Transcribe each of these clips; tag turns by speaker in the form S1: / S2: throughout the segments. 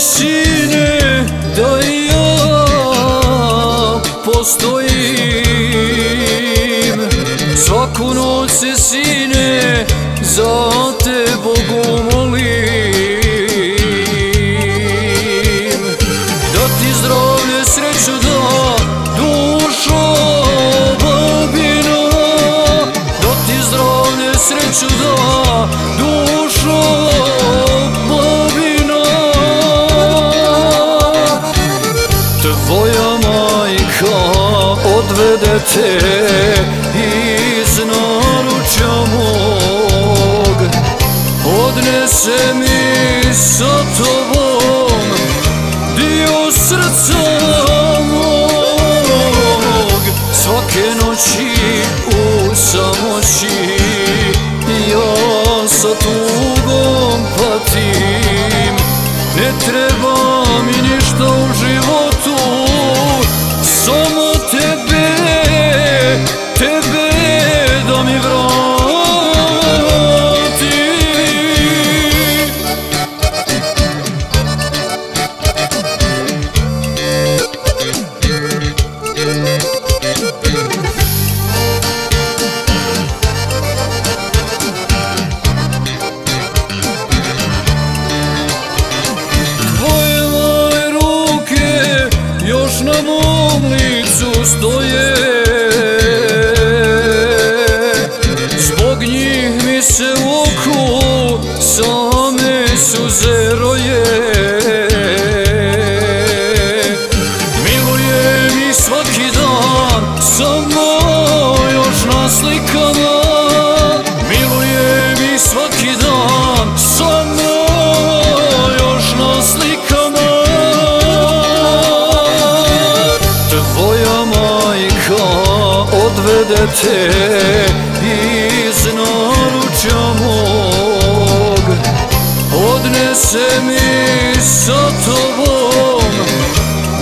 S1: sine da ja postojim. Svaku noć se sine za te Bogu molim Da ti zdravlje sreću da dušo babina Da ti zdravlje sreću da Tvoja majka odvede te iz naručja mog Odnese mi sa tobom dio srca mog. Svake noći još na mom licu stoje. Zbog njih mi se oku same suze te iz naručja mog Odnese mi sa tobom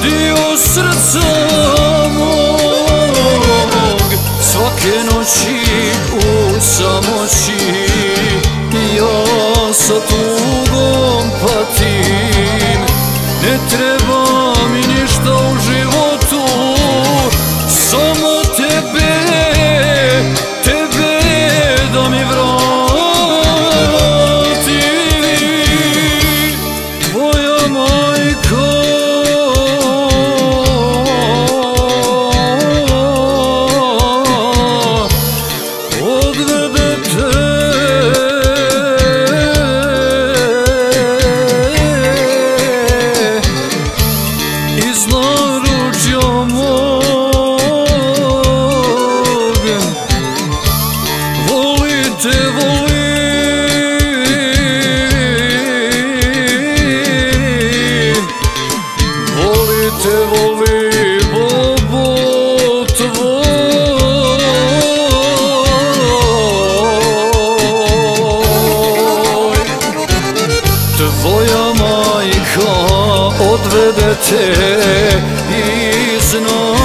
S1: dio srca Volite, voli Volite, voli Bobo tvoj. Tvoja majka odvede te iz noći